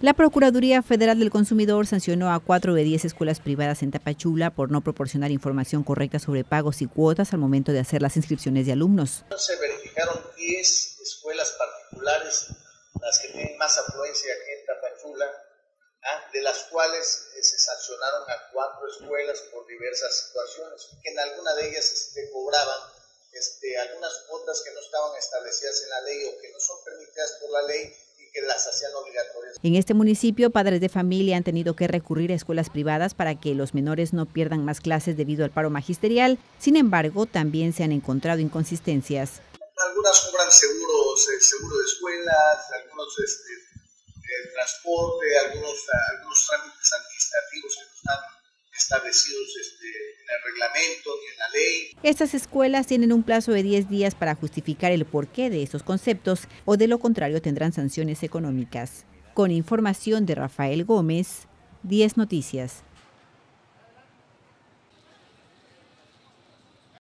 La Procuraduría Federal del Consumidor sancionó a cuatro de diez escuelas privadas en Tapachula por no proporcionar información correcta sobre pagos y cuotas al momento de hacer las inscripciones de alumnos. Se verificaron 10 escuelas particulares, las que tienen más afluencia aquí en Tapachula, ¿ah? de las cuales eh, se sancionaron a cuatro escuelas por diversas situaciones, que en alguna de ellas este, cobraban este, algunas cuotas que no estaban establecidas en la ley o que no son permitidas por la ley que las hacían obligatorias. En este municipio, padres de familia han tenido que recurrir a escuelas privadas para que los menores no pierdan más clases debido al paro magisterial. Sin embargo, también se han encontrado inconsistencias. Algunas cobran seguros, eh, seguro de escuelas, algunos este, eh, transporte, algunos, establecidos este, en el reglamento ni en la ley. Estas escuelas tienen un plazo de 10 días para justificar el porqué de estos conceptos o de lo contrario tendrán sanciones económicas. Con información de Rafael Gómez, 10 Noticias.